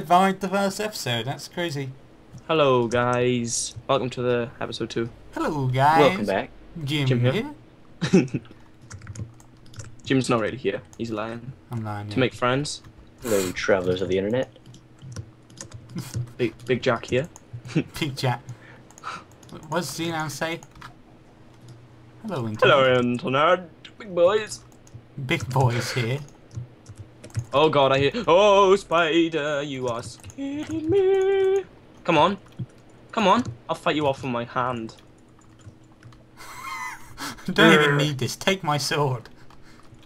We survived the first episode. That's crazy. Hello, guys. Welcome to the episode two. Hello, guys. Welcome back. Jim, Jim here. here. Jim's not really here. He's lying. I'm lying. To yeah. make friends. Hello, travelers of the internet. Big Big Jack here. Big Jack. What does Xenoun say? Hello, Internet. Hello, internet. Big boys. Big boys here. Oh god, I hear. Oh, spider, you are scaring me. Come on. Come on. I'll fight you off with my hand. Don't even need this. Take my sword.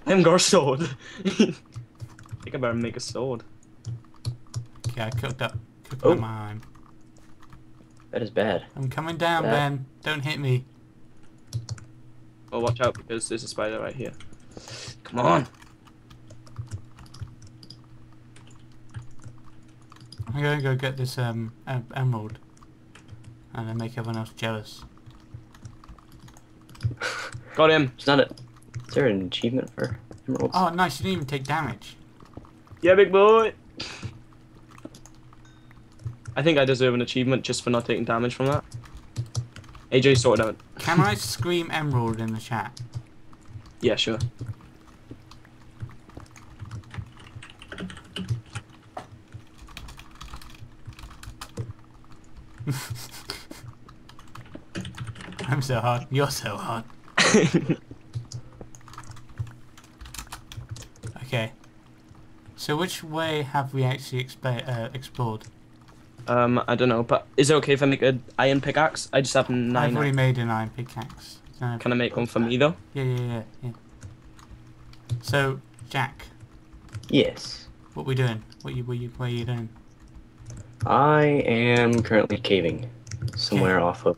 I haven't got a sword. I think I better make a sword. Okay, I cooked up. Cooked Oh. up mine. That is bad. I'm coming down, Yeah. Ben. Don't hit me. Oh, watch out because there's a spider right here. Come on. I'm gonna go get this um em- emerald, and then make everyone else jealous. Got him. It's not a. Is there an achievement for emeralds? Oh, nice! You didn't even take damage. Yeah, big boy. I think I deserve an achievement just for not taking damage from that. AJ sorted out. Can I scream emerald in the chat? Yeah, sure. I'm so hard. You're so hard. Okay. So which way have we actually expa- uh, explored? um, I don't know, but is it okay if I make an iron pickaxe? I just have nine. I've already made an iron pickaxe. So- Can I make one for me though? Yeah, yeah, yeah, yeah. So, Jack, Yes. what we doing? What you, what you, what are you doing? I am currently caving somewhere off of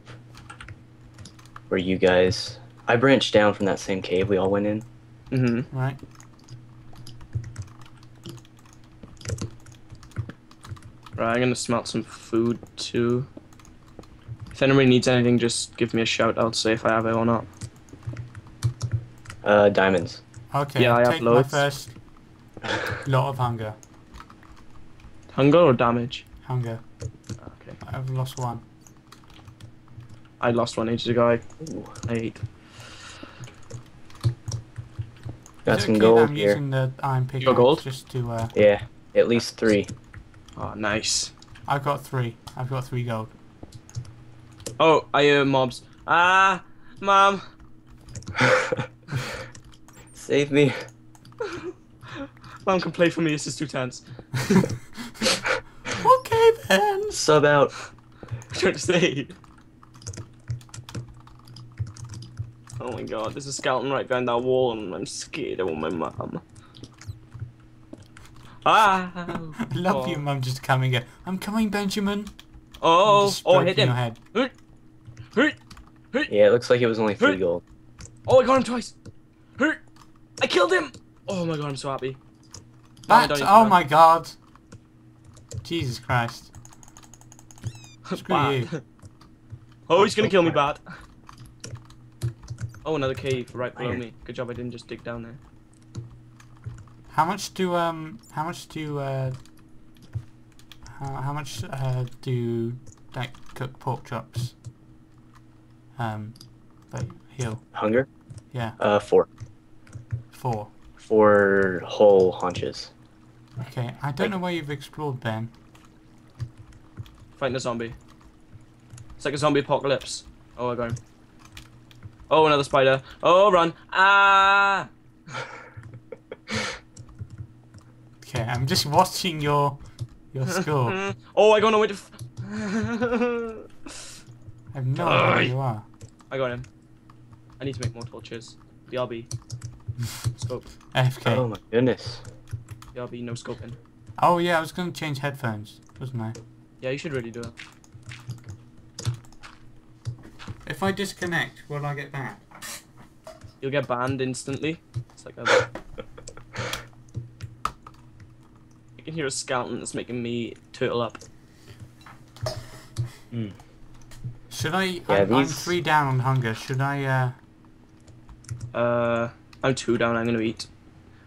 where you guys. I branched down from that same cave we all went in. Mm-hmm. Right. Right, I'm gonna smelt some food too. If anybody needs anything, just give me a shout. I'll say if I have it or not. Uh, diamonds. Okay. Yeah, I have take my loads. first lot of hunger. Hunger or damage? Hunger. Okay. I've lost one. I lost one ages ago. I, Ooh, I ate. got Is it some okay that gold I'm here. using the iron pickaxe gold? just to. Uh, Yeah, at least three. Oh, nice. I've got three. I've got three gold. Oh, I hear mobs. Ah, mom. Save me. Mom can play for me. This is too tense. Okay then. Sub out. I'm trying to say. Oh my god, there's a skeleton right behind that wall, and I'm scared of my mom. Ah! I love oh. you, mum, just coming in. I'm coming, Benjamin. Oh, Just oh, hit him. Your head. Hurt, hurt, hurt. Yeah, it looks like it was only three Hey. gold. Oh, I got him twice. Hurt. I killed him. Oh my god, I'm so happy. No, I Bat! don't need Oh my god. Jesus Christ. Screw Bat. you. Oh, he's gonna kill me, Bat. Oh, another cave right below Iron. me. Good job I didn't just dig down there. How much do um? How much do uh? How, how much uh do like cook pork chops? Um, like heal. Hunger? Yeah, Uh, four. four. Four whole haunches. Okay, I don't know where you've explored, Ben. Fighting a zombie. It's like a zombie apocalypse. Oh, I got him. Oh, another spider. Oh, run. Ah! Okay, I'm just watching your your score. Oh, I got no way to. F- have no idea where you are. I got him. I need to make more torches. BRB. Scope. AFK. Oh my goodness. BRB, no scoping. Oh yeah, I was gonna change headphones, wasn't I? Yeah, you should really do it. If I disconnect, will I get banned? You'll get banned instantly. It's like a. You can hear a skeleton that's making me turtle up. Should I? Yeah, I'm, I'm three down on hunger. Should I? uh... Uh, I'm two down. I'm gonna eat.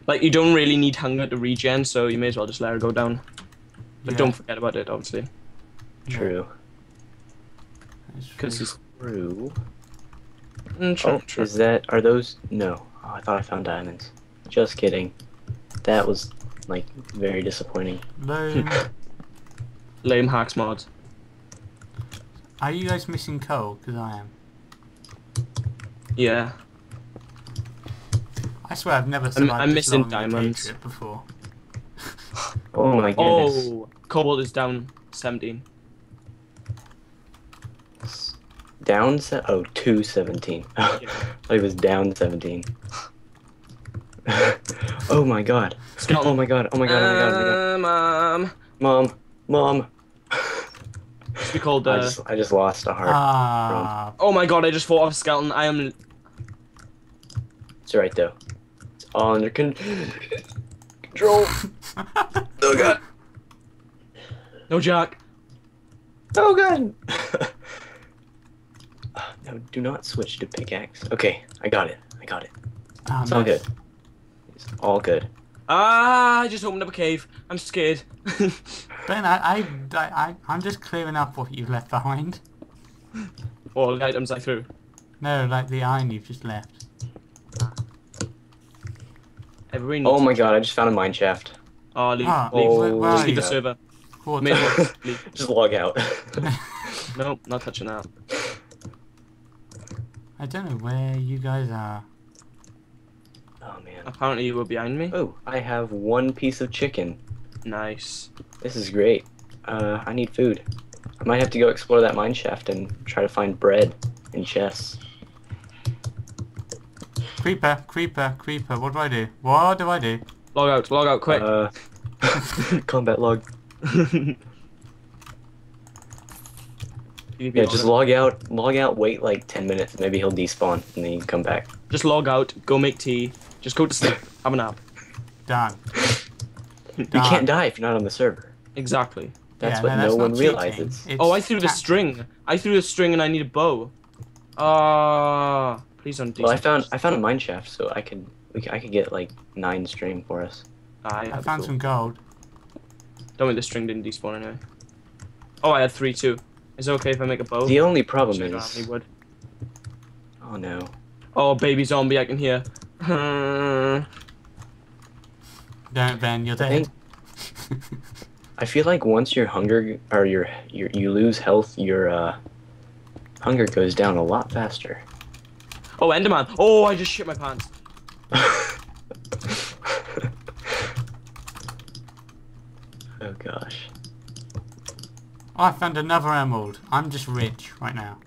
Like you don't really need hunger to regen, so you may as well just let her go down. But Yeah, don't forget about it, obviously. True. that's true. Because it's. True. Mm, true, Oh, true. is that are those? No. Oh, I thought I found diamonds. Just kidding. That was like very disappointing. Lame. Lame hacks mods. Are you guys missing coal? Because I am. Yeah. I swear I've never survived I'm this missing long in a cave diamonds. trip before. Oh my goodness. Oh, cobalt is down 17. Down se- oh two seventeen. I thought he was down seventeen. oh my god. Oh my god. Oh my god. Oh my god. Oh my god. Uh, mom. Mom. Mom. Should be called. I Uh, just I just lost a heart. Ah, oh my god! I just fought off a skeleton. I am. It's alright though. It's all under con- control. Oh god. No, Jack. Oh god. No, do not switch to pickaxe. Okay, I got it. I got it. Ah, It's all good. It's all good. Ah! I just opened up a cave. I'm scared. Ben, I, I, I, I, I'm just clearing up what you've left behind. All the items I threw. No, like the iron you've just left. Every Oh my god, I just found a mine shaft. Oh, leave. Ah, leave. where, where just leave you? the server. Quarter. Main leave. just log out. Nope, not touching that. I don't know where you guys are. oh man. Apparently you were behind me. Oh, I have one piece of chicken. Nice. This is great. Uh, I need food. I might have to go explore that mine shaft and try to find bread and chests. Creeper, creeper, creeper. What do I do? What do I do? Log out, log out, quick. Uh, combat log. PvP Yeah, just log out. Log out. Wait like ten minutes. Maybe he'll despawn and then you can come back. Just log out, go make tea, just go to sleep, have a nap. Done. You can't die if you're not on the server. Exactly. That's Yeah, what no, that's one cheating. realizes. It's Oh, I threw the string. I threw the string and I need a bow. Ah, please don't. Well, I found I found a mine shaft, so I could we, c- I could get like nine string for us. Ah, yeah, I that'd found cool. some gold. Don't worry, the string didn't despawn anyway. Oh, I had three too. Is it okay if I make a bow? The only problem Actually, I don't have is, wood. oh no, Oh, baby zombie, I can hear. Hmm. Don't, Ben. You're I dead. I feel like once your hunger or your, your you lose health, your uh, hunger goes down a lot faster. oh, Enderman. Oh, I just shit my pants. oh gosh. I found another emerald. I'm just rich right now.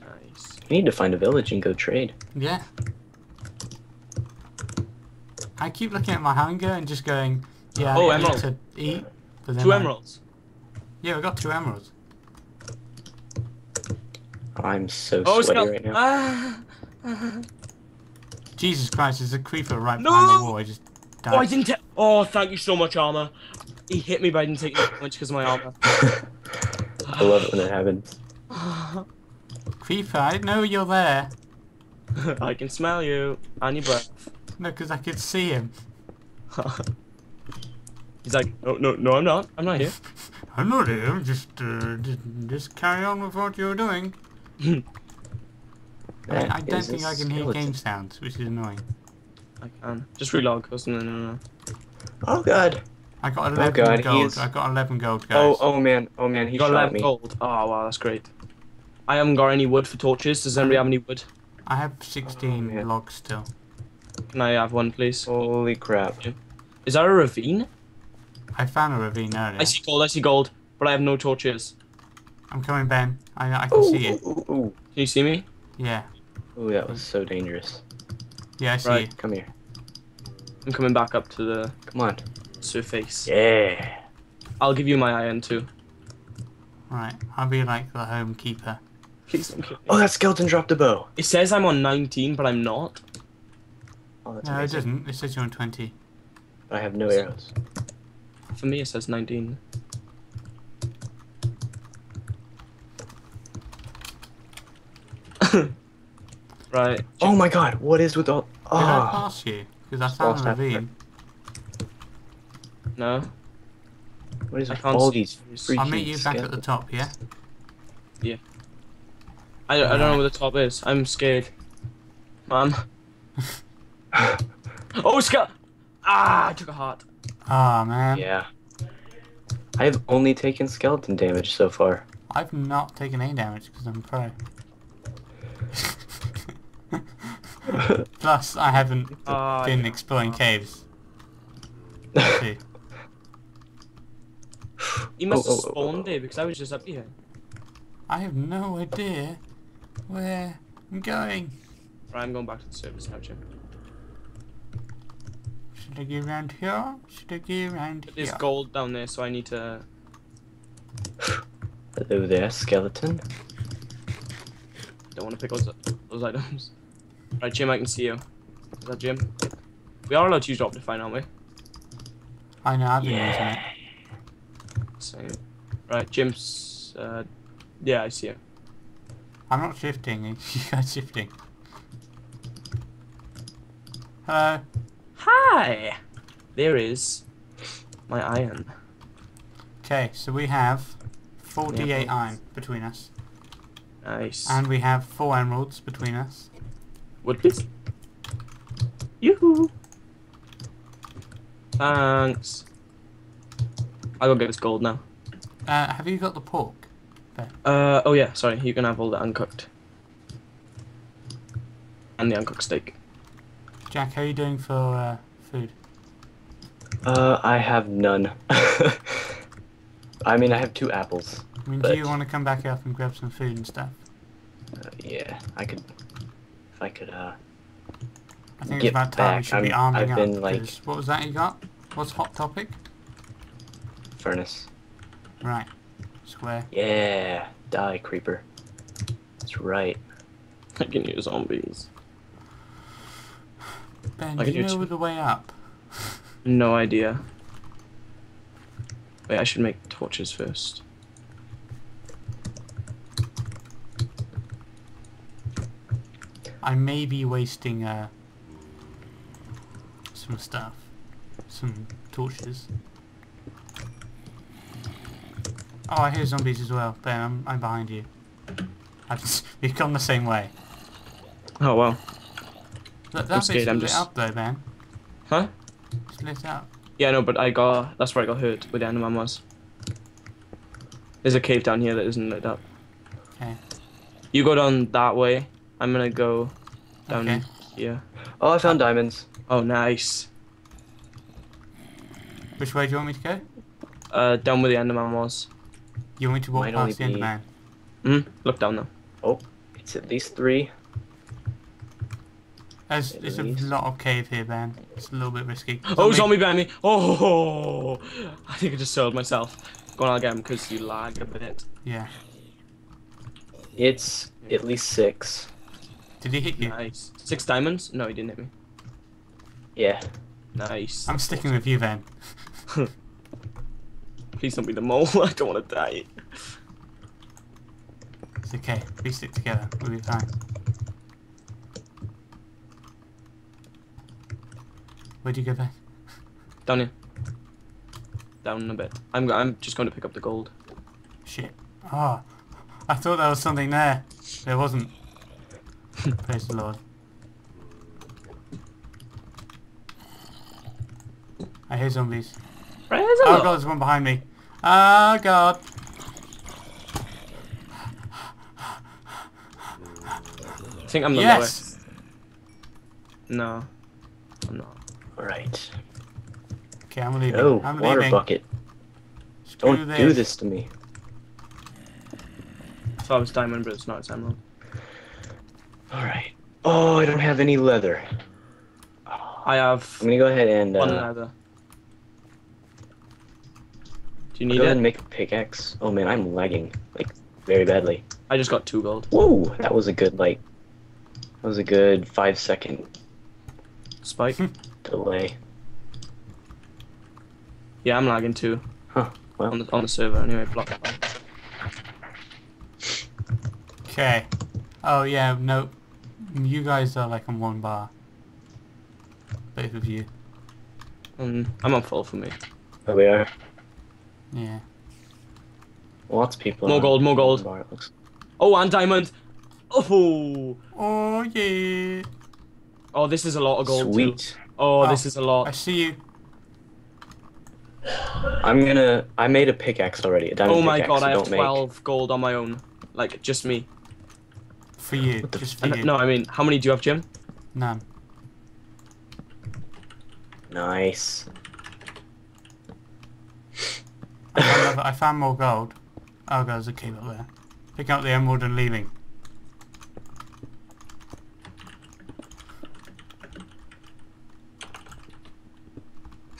Nice. You need to find a village and go trade. Yeah. I keep looking at my hunger and just going, yeah, Oh, I need emerald. to eat. But then Two I- emeralds. Yeah, we got two emeralds. I'm so Oh, sweaty skull. right now. Ah. Jesus Christ, there's a creeper right No! behind the wall. I just died. Oh, I didn't. oh, thank you so much, armor. He hit me, but I didn't take any damage because of my armor. I love it when it happens. Creeper, I didn't know you're there. I can smell you and your breath. No, because I could see him. He's like, no, no, no, I'm not. I'm not here. I'm not here. Just, uh, just, just carry on with what you're doing. I, mean, I don't think I can hear skeleton. game sounds, which is annoying. I can. Just relog. Cause no, no, no. Oh god. I got Oh 11 God, gold. he's- I got 11 gold, oh, guys. Oh oh man. Oh man. He You got shot 11 me. gold. Oh, wow, that's great. I haven't got any wood for torches. Does anybody have any wood? I have 16 man. logs still. Can I have one, please? Holy crap. Is that a ravine? I found a ravine earlier. I see gold. I see gold, but I have no torches. I'm coming, Ben. I, I can Ooh, see you. ooh, ooh, ooh. Can you see me? Yeah. Oh, that was so dangerous. Yeah, I see Right. you. Come here. I'm coming back up to the Come on. Surface. Yeah. I'll give you my iron too. Right. I'll be like the home keeper. Please don't kill me. Oh, that skeleton dropped a bow. It says I'm on 19, but I'm not. Oh, that's No, it amazing. doesn't. It says you're on 20. I have no arrows. For me, it says 19. right. Oh my god, what is with all? Did I Oh, pass you? Because I found lost a after. ravine. No. What is I can't all these these. freaking I'll meet you back at the top, yeah? Yeah. I, I don't know where the top is. I'm scared. Man. oh, Scott! Ah, I took a heart. Ah, man. Yeah. I've only taken skeleton damage so far. I've not taken any damage because I'm pro. Plus, I haven't Ah, been yeah. exploring caves. too. You must Oh, have oh, oh, oh spawned oh. there because I was just up here. I have no idea where I'm going. Right, I'm going back to the surface now, Jim. Should I go around here? Should I go around here? There's gold down there, so I need to. Hello there, skeleton. Don't want to pick those, those items. Right, Jim, I can see you. Is that Jim? We are allowed to use Optifine, aren't we? I know, I've been using it. Right, Jim's. Uh, yeah, I see you. I'm not shifting, you guys shifting. Hello. Hi! There is my iron. Okay, so we have 48 Yeah. iron between us. Nice. And we have 4 emeralds between us. Wood, please. Yoo-hoo! Thanks. I'll go get this gold now. Uh, have you got the pork? Uh, oh yeah, sorry, you can have all the uncooked. And the uncooked steak. Jack, how are you doing for uh, food? Uh, I have none. I mean, I have two apples. I mean, But- do you want to come back up and grab some food and stuff? Uh, yeah, I could. If I could, uh. I think Get it's about time we back. should be I'm- arming I've up. been, like- What was that you got? What's hot topic? Furnace. Right. Square. Yeah, die, creeper. That's right. I can use zombies. Ben, I do can you know the way up? No idea. Wait, I should make torches first. I may be wasting uh, some stuff. Some torches. Oh, I hear zombies as well. Ben, I'm, I'm behind you. I've just, we've gone the same way. Oh well. Look, that scared, bit's I'm lit just- up though, Ben. Huh? It's lit up. Yeah, no, but I got. That's where I got hurt where the Enderman was. There's a cave down here that isn't lit up. Okay. You go down that way. I'm gonna go down Okay. here. Oh, I found diamonds. Oh, nice. Which way do you want me to go? Uh, down where the Enderman was. You want me to walk Might past the be- Enderman? Hmm. Look down now. Oh, it's at least three. There's, there's a lot of cave here, Ben. It's a little bit risky. Oh, zombie behind me! Oh, I think I just sold myself. Go on, I'll get him because you lag a bit. Yeah. It's at least six. Did he hit you? Nice. Six diamonds? No, he didn't hit me. Yeah. Nice. I'm sticking with you, Ben. Please don't be the mole. I don't want to die. It's okay. We stick together. We'll be fine. Where'd you go, Ben? Down here. Down a bit. I'm. I'm just going to pick up the gold. Shit. Oh, I thought there was something there. There wasn't. Praise the Lord. I hear zombies. Praise Oh god, there's one behind me. Oh god. I think I'm the Yes. lowest. No, I'm not. Alright. Okay, I'm leaving. Oh, I'm water leaving. bucket. Screw Don't do this to me. I thought it was diamond, but it's not. It's emerald. Alright. Oh, I don't have any leather. I have I'm gonna go ahead and, uh, one leather. Do you go need ahead it? and make a pickaxe. Oh man, I'm lagging. Like, very badly. I just got two gold. Whoa, that was a good, like, that was a good five second Spike. delay. yeah, I'm lagging too. Huh, well. On the on the server anyway. Block. Okay. Oh yeah, no. You guys are like on one bar. Both of you. Um, I'm on full for me. There we are. Yeah. Lots of people. More gold, more gold. bar, it looks- Oh, and diamond. Oh, Oh yeah. oh, this is a lot of gold. too. Sweet. Oh, Oh. this is a lot. I see you. I'm gonna. I made a pickaxe already. A diamond Oh my pickaxe, god, so I have don't make- 12 gold on my own. Like, just me. For you. The Just for uh, you. no, I mean, how many do you have, Jim? None. Nice. I found, I found more gold. Oh, God, there's a cave up there. Pick up the emerald and leaving.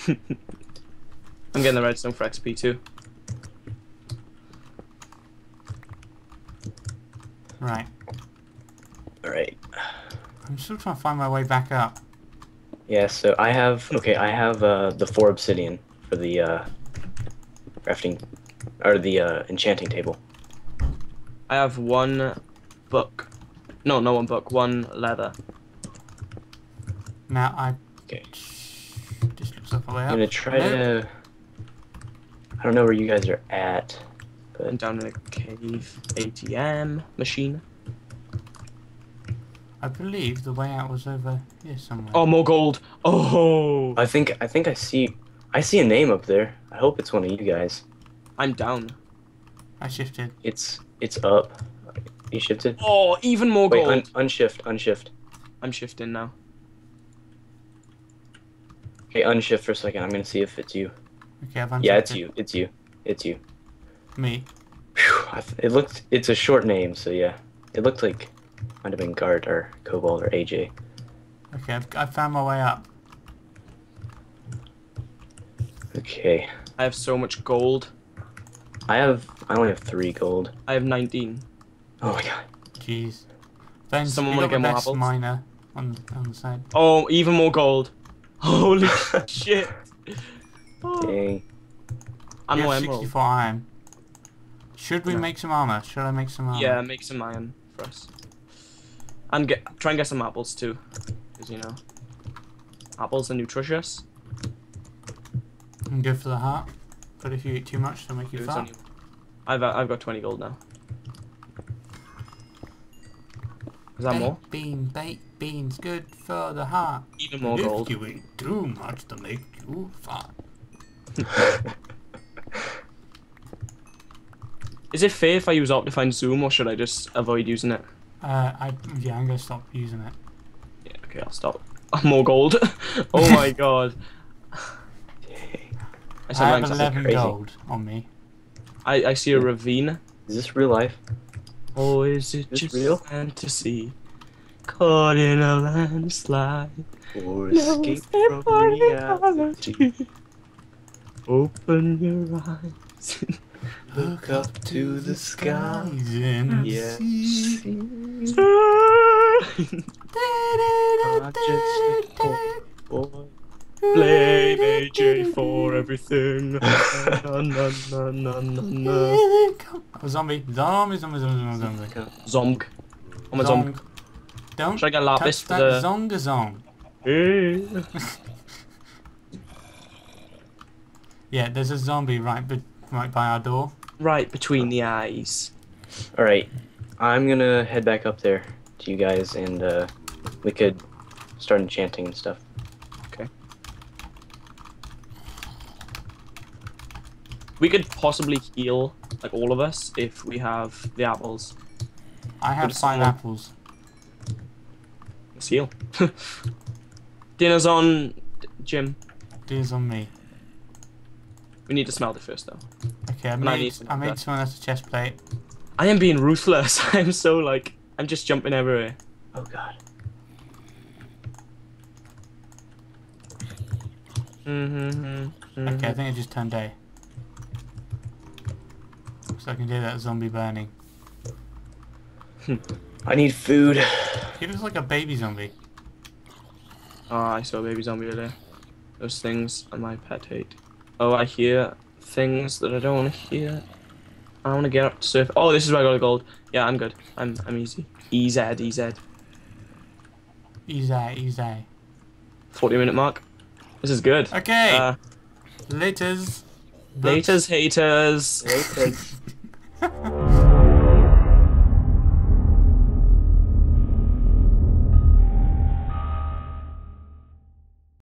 I'm getting the redstone for XP too. Right. All right. I'm still trying to find my way back up. Yeah. So I have. Okay, I have uh, the four obsidian for the uh, crafting, or the uh, enchanting table. I have one book. No, no one book. One leather. Now I... Okay. This looks like a way I'm gonna try No. to. I don't know where you guys are at, I'm down in a cave ATM machine. I believe the way out was over here somewhere. Oh, more gold. Oh, I think I think I see. I see a name up there. I hope it's one of you guys. I'm down. I shifted. It's it's up. You shifted. Oh, even more Wait, gold. un- unshift, unshift. I'm shifting now. Okay, unshift for a second. I'm gonna see if it's you. Okay, I've Yeah, it's you. It's you. It's you. Me. Phew, I th- it looked. It's a short name, so yeah. It looked like might have been Gart or Cobalt or AJ. Okay, I've, I've found my way up. Okay, I have so much gold. I have. I only have three gold. I have 19. Oh my god. Jeez. Ben, Someone you wanna get more best apples? miner on, on the side. Oh, even more gold. Holy shit. Oh, Dang. and You more have emerald. 64 iron. Should we No. make some armor? Should I make some armor? Yeah, make some iron for us. And get try and get some apples too. Because, you know, apples are nutritious. And good for the heart. But if you eat too much, they'll make you fat. I've, uh, I've got 20 gold now. Is that more? Baked bean, baked beans, good for the heart. Even more if gold. you eat too much to make you fat. Is it fair if I use Optifine Zoom or should I just avoid using it? Uh, I yeah, I'm gonna stop using it. Yeah, okay, I'll stop. More gold. oh my god. Dang. I I have 11 crazy. gold on me. I, I see a ravine. Is this real life? Or is it Is just real? fantasy? Caught in a landslide. Or No escape escape from from reality? Open your eyes. Look up to the sky. Skies and Yeah. sea. See just a poor boy. Blame AJ for everything. na, na, na, na, na, na. Oh, zombie, zombie, zombie, zombie, zombie, zombie. Zomg. I'm a zomb. Zong. Don't Should I get lapis touch for that the... zonga zong. Yeah, there's a zombie right, be- right by our door. Right between the eyes. All right, I'm gonna head back up there to you guys, and uh, we could start enchanting and stuff. We could possibly heal, like all of us, if we have the apples. I have five someone. apples. Let's heal. Dinner's on, Jim. Dinner's on me. We need to smelt it first, though. Okay, I And I made, need I made someone else a chest plate. I am being ruthless. I'm so like, I'm just jumping everywhere. Oh God. Mm-hmm. Okay, I think it just turned day. So I can do that zombie burning. I need food. He looks like a baby zombie. Oh, I saw a baby zombie earlier. Those things are my pet hate. Oh, I hear things that I don't want to hear. I want to get up to surf. Oh, this is where I got the gold. Yeah, I'm good. I'm I'm easy. E EZ, EZ. Easy, easy. 40 minute mark. This is good. Okay, Uh, laters. Laters, haters. Laters. Ha ha ha!